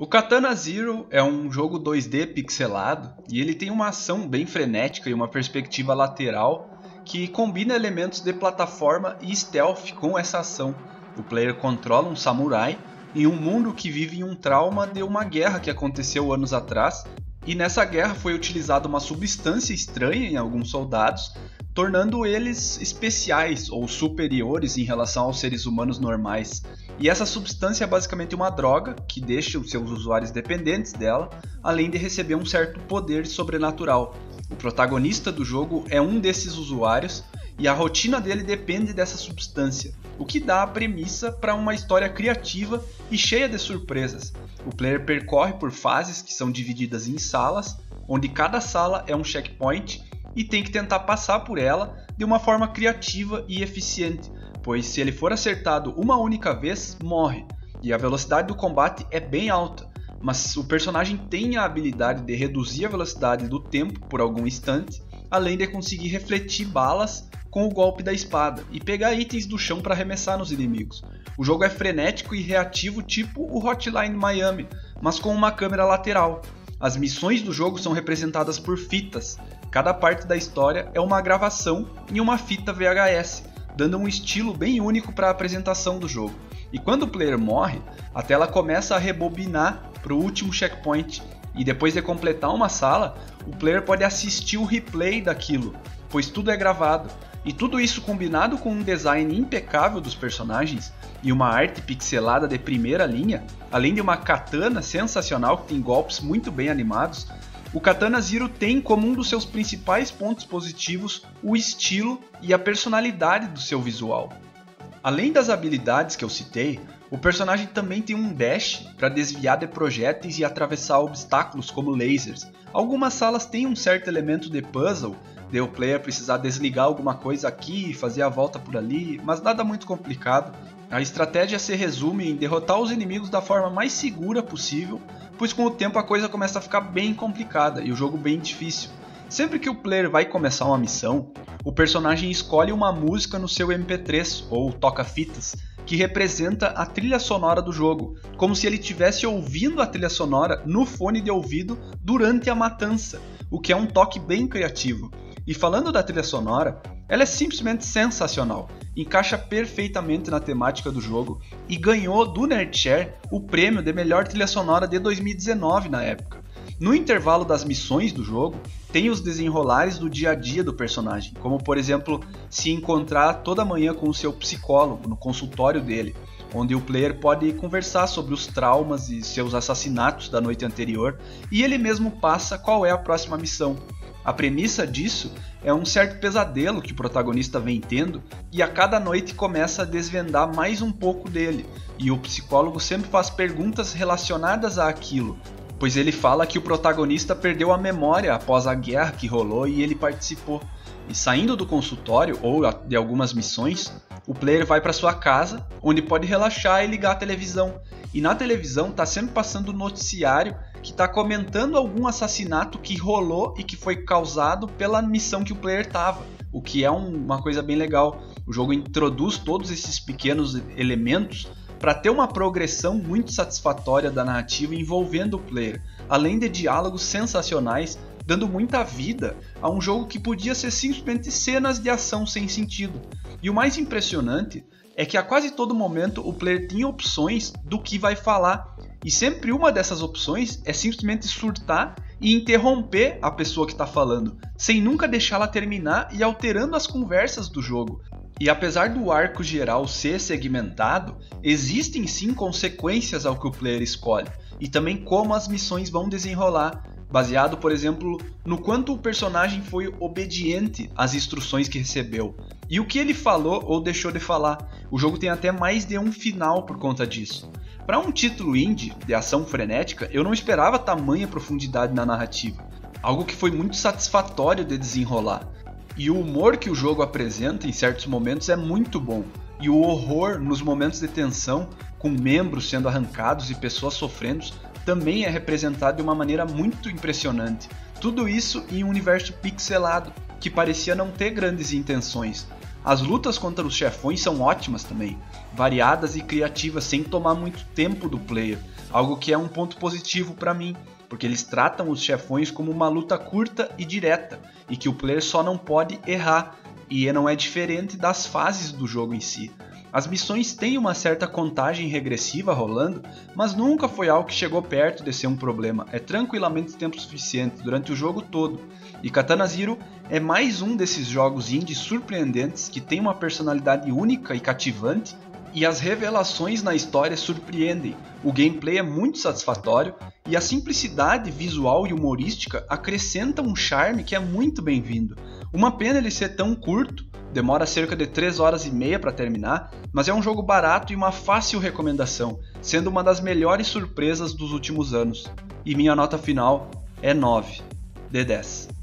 O Katana Zero é um jogo 2D pixelado e ele tem uma ação bem frenética e uma perspectiva lateral que combina elementos de plataforma e stealth com essa ação. O player controla um samurai em um mundo que vive um trauma de uma guerra que aconteceu anos atrás, e nessa guerra foi utilizada uma substância estranha em alguns soldados tornando eles especiais ou superiores em relação aos seres humanos normais. E essa substância é basicamente uma droga que deixa os seus usuários dependentes dela, além de receber um certo poder sobrenatural. O protagonista do jogo é um desses usuários e a rotina dele depende dessa substância, o que dá a premissa para uma história criativa e cheia de surpresas. O player percorre por fases que são divididas em salas, onde cada sala é um checkpoint e tem que tentar passar por ela de uma forma criativa e eficiente, pois se ele for acertado uma única vez, morre, e a velocidade do combate é bem alta, mas o personagem tem a habilidade de reduzir a velocidade do tempo por algum instante, além de conseguir refletir balas com o golpe da espada e pegar itens do chão para arremessar nos inimigos. O jogo é frenético e reativo, tipo o Hotline Miami, mas com uma câmera lateral. As missões do jogo são representadas por fitas, Cada parte da história é uma gravação em uma fita VHS, dando um estilo bem único para a apresentação do jogo. E quando o player morre, a tela começa a rebobinar para o último checkpoint, e depois de completar uma sala, o player pode assistir o replay daquilo, pois tudo é gravado. E tudo isso combinado com um design impecável dos personagens e uma arte pixelada de primeira linha, além de uma katana sensacional que tem golpes muito bem animados, o Katana Zero tem como um dos seus principais pontos positivos o estilo e a personalidade do seu visual. Além das habilidades que eu citei, o personagem também tem um dash para desviar de projéteis e atravessar obstáculos como lasers. Algumas salas têm um certo elemento de puzzle, de o player precisar desligar alguma coisa aqui e fazer a volta por ali, mas nada muito complicado. A estratégia se resume em derrotar os inimigos da forma mais segura possível, pois com o tempo a coisa começa a ficar bem complicada e o jogo bem difícil. Sempre que o player vai começar uma missão, o personagem escolhe uma música no seu MP3 ou toca-fitas que representa a trilha sonora do jogo, como se ele estivesse ouvindo a trilha sonora no fone de ouvido durante a matança, o que é um toque bem criativo. E falando da trilha sonora, ela é simplesmente sensacional, encaixa perfeitamente na temática do jogo e ganhou do Nerdshare o prêmio de melhor trilha sonora de 2019 na época. No intervalo das missões do jogo, tem os desenrolares do dia a dia do personagem, como por exemplo, se encontrar toda manhã com o seu psicólogo no consultório dele, onde o player pode conversar sobre os traumas e seus assassinatos da noite anterior, e ele mesmo passa qual é a próxima missão. A premissa disso é um certo pesadelo que o protagonista vem tendo e a cada noite começa a desvendar mais um pouco dele, e o psicólogo sempre faz perguntas relacionadas a aquilo, pois ele fala que o protagonista perdeu a memória após a guerra que rolou e ele participou. E saindo do consultório ou de algumas missões, o player vai para sua casa, onde pode relaxar e ligar a televisão. E na televisão tá sempre passando o noticiário que está comentando algum assassinato que rolou e que foi causado pela missão que o player tava, o que é um, uma coisa bem legal. O jogo introduz todos esses pequenos elementos para ter uma progressão muito satisfatória da narrativa envolvendo o player, além de diálogos sensacionais, dando muita vida a um jogo que podia ser simplesmente cenas de ação sem sentido. E o mais impressionante é que a quase todo momento o player tinha opções do que vai falar e sempre uma dessas opções é simplesmente surtar e interromper a pessoa que está falando, sem nunca deixá-la terminar e alterando as conversas do jogo. E apesar do arco geral ser segmentado, existem sim consequências ao que o player escolhe, e também como as missões vão desenrolar, baseado, por exemplo, no quanto o personagem foi obediente às instruções que recebeu e o que ele falou ou deixou de falar. O jogo tem até mais de um final por conta disso. Para um título indie de ação frenética, eu não esperava tamanha profundidade na narrativa, algo que foi muito satisfatório de desenrolar. E o humor que o jogo apresenta em certos momentos é muito bom, e o horror nos momentos de tensão, com membros sendo arrancados e pessoas sofrendo, também é representado de uma maneira muito impressionante. Tudo isso em um universo pixelado, que parecia não ter grandes intenções, as lutas contra os chefões são ótimas também, variadas e criativas sem tomar muito tempo do player, algo que é um ponto positivo para mim, porque eles tratam os chefões como uma luta curta e direta, e que o player só não pode errar, e não é diferente das fases do jogo em si. As missões têm uma certa contagem regressiva rolando, mas nunca foi algo que chegou perto de ser um problema. É tranquilamente tempo suficiente durante o jogo todo. E Katana Zero é mais um desses jogos indie surpreendentes que tem uma personalidade única e cativante, e as revelações na história surpreendem. O gameplay é muito satisfatório e a simplicidade visual e humorística acrescenta um charme que é muito bem-vindo. Uma pena ele ser tão curto, demora cerca de 3 horas e meia para terminar, mas é um jogo barato e uma fácil recomendação, sendo uma das melhores surpresas dos últimos anos. E minha nota final é 9 de 10.